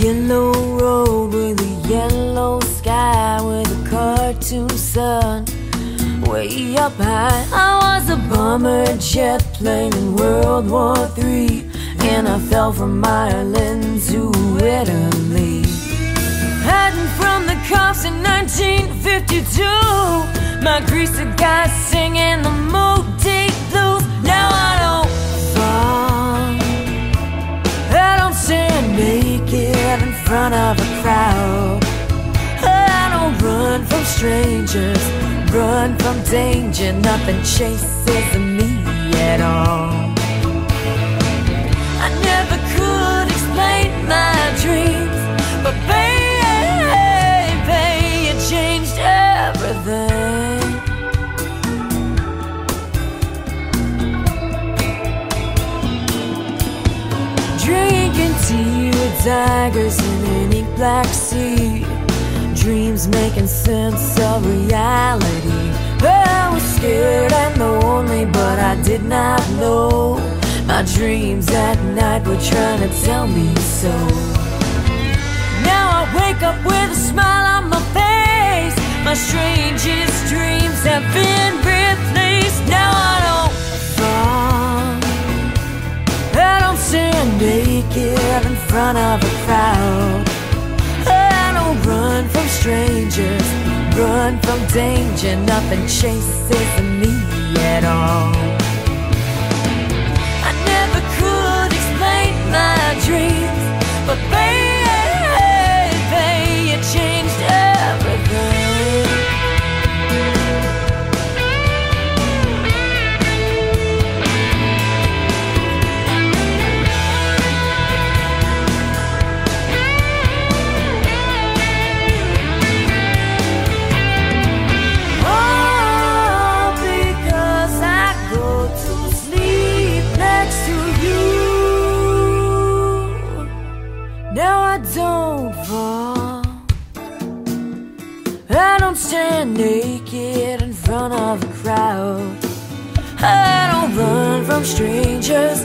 Yellow road with a yellow sky with a cartoon sun way up high. I was a bomber jet plane in World War III, and I fell from Ireland to Italy. Hiding from the cops in 1952, my greaser guy singing the front of a crowd. I don't run from strangers, run from danger. Nothing chases me at all. Tigers in an ink black sea. Dreams making sense of reality. I was scared and lonely, but I did not know. My dreams at night were trying to tell me so. Now I wake up with a smile on my face. My strangest naked in front of a crowd. I don't run from strangers, run from danger. Nothing chases me at all. I don't stand naked in front of a crowd. I don't run from strangers,